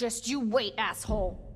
Just you wait, asshole.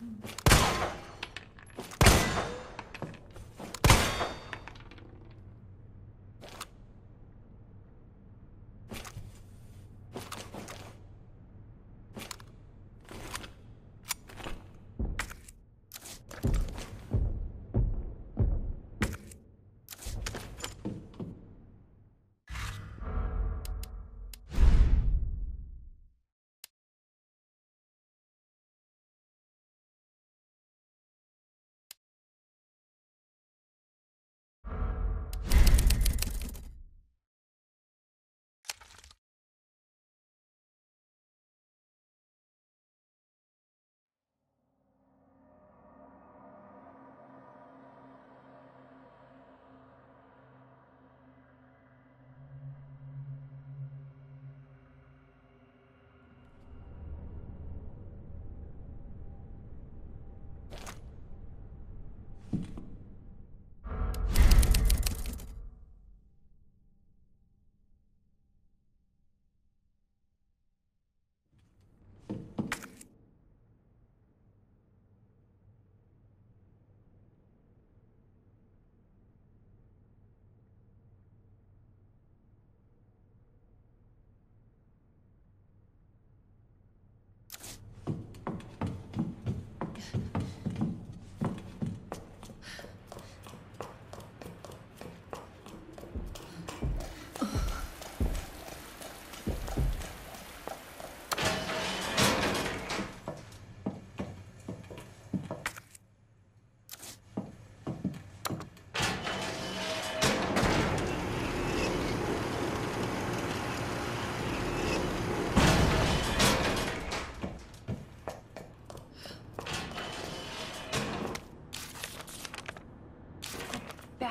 Mm-hmm.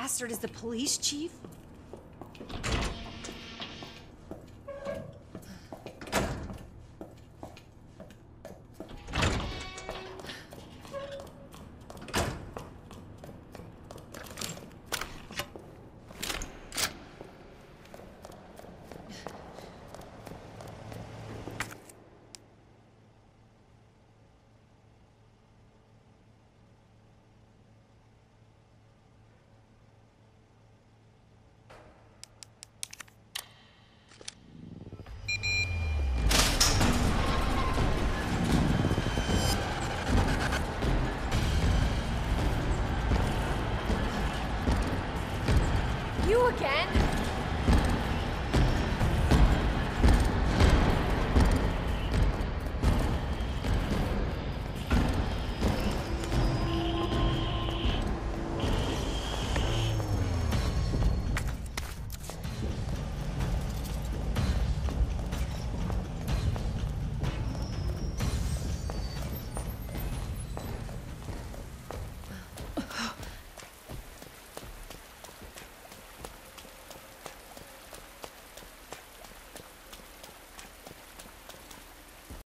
Bastard is the police chief?